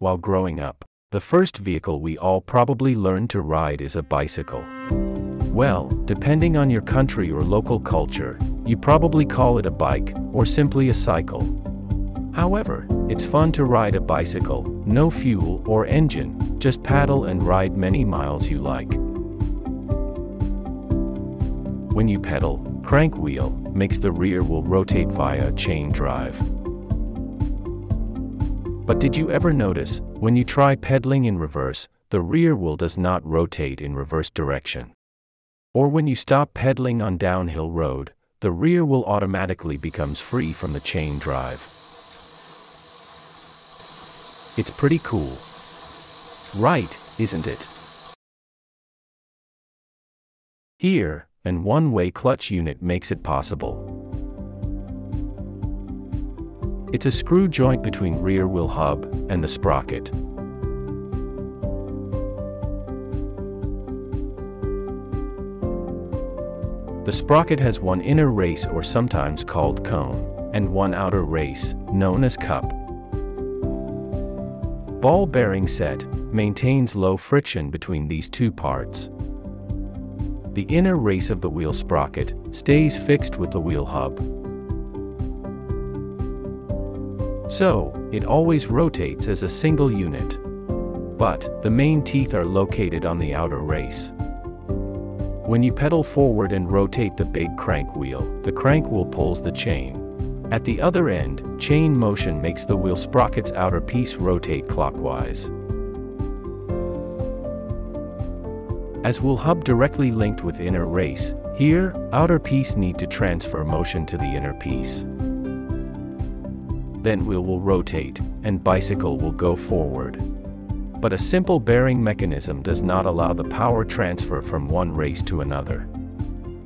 while growing up, the first vehicle we all probably learned to ride is a bicycle. Well, depending on your country or local culture, you probably call it a bike, or simply a cycle. However, it's fun to ride a bicycle, no fuel or engine, just paddle and ride many miles you like. When you pedal, crank wheel makes the rear wheel rotate via a chain drive. But did you ever notice, when you try pedaling in reverse, the rear wheel does not rotate in reverse direction? Or when you stop pedaling on downhill road, the rear wheel automatically becomes free from the chain drive. It's pretty cool. Right, isn't it? Here, an one-way clutch unit makes it possible. It's a screw joint between rear wheel hub and the sprocket. The sprocket has one inner race or sometimes called cone, and one outer race, known as cup. Ball bearing set maintains low friction between these two parts. The inner race of the wheel sprocket stays fixed with the wheel hub. So, it always rotates as a single unit. But, the main teeth are located on the outer race. When you pedal forward and rotate the big crank wheel, the crank wheel pulls the chain. At the other end, chain motion makes the wheel sprocket's outer piece rotate clockwise. As wheel hub directly linked with inner race, here, outer piece need to transfer motion to the inner piece. Then wheel will rotate, and bicycle will go forward. But a simple bearing mechanism does not allow the power transfer from one race to another.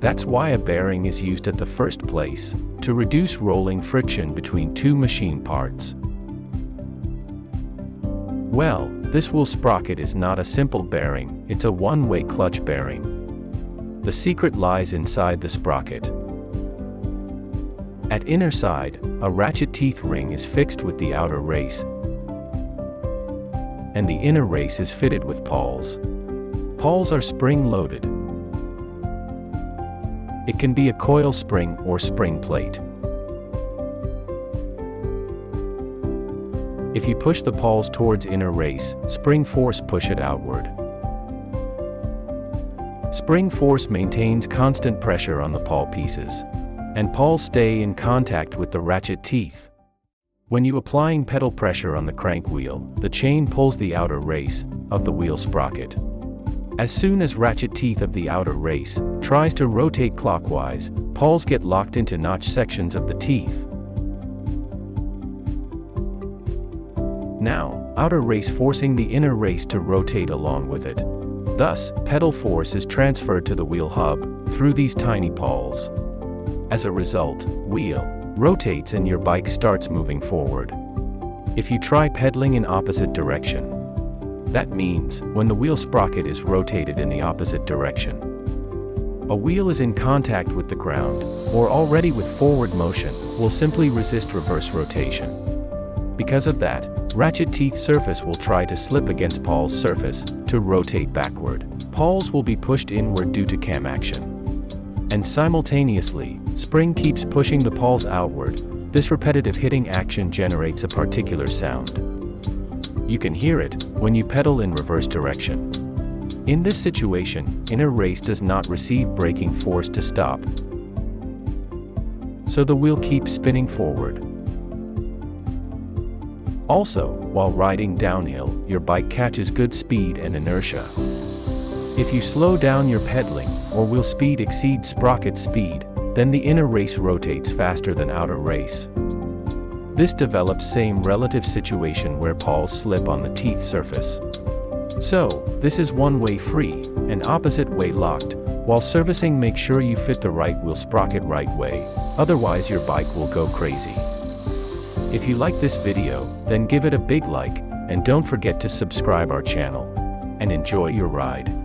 That's why a bearing is used at the first place, to reduce rolling friction between two machine parts. Well, this wheel sprocket is not a simple bearing, it's a one-way clutch bearing. The secret lies inside the sprocket. At inner side, a ratchet teeth ring is fixed with the outer race, and the inner race is fitted with pawls. Pawls are spring-loaded. It can be a coil spring or spring plate. If you push the pawls towards inner race, spring force push it outward. Spring force maintains constant pressure on the pawl pieces, and pawls stay in contact with the ratchet teeth. When you applying pedal pressure on the crank wheel, the chain pulls the outer race of the wheel sprocket. As soon as ratchet teeth of the outer race tries to rotate clockwise, pawls get locked into notch sections of the teeth. Now, outer race forcing the inner race to rotate along with it. Thus, pedal force is transferred to the wheel hub through these tiny pawls. As a result, wheel rotates and your bike starts moving forward. If you try pedaling in opposite direction, that means when the wheel sprocket is rotated in the opposite direction. A wheel is in contact with the ground, or already with forward motion, will simply resist reverse rotation. Because of that, ratchet teeth surface will try to slip against pawl's surface to rotate backward. Pawls will be pushed inward due to cam action. And simultaneously, spring keeps pushing the pawls outward, this repetitive hitting action generates a particular sound. You can hear it when you pedal in reverse direction. In this situation, inner race does not receive braking force to stop, so the wheel keeps spinning forward. Also, while riding downhill, your bike catches good speed and inertia. If you slow down your pedaling, or wheel speed exceeds sprocket speed, then the inner race rotates faster than outer race. This develops same relative situation where pawls slip on the teeth surface. So, this is one way free, and opposite way locked, while servicing make sure you fit the right wheel sprocket right way, otherwise your bike will go crazy. If you like this video, then give it a big like, and don't forget to subscribe our channel. And enjoy your ride.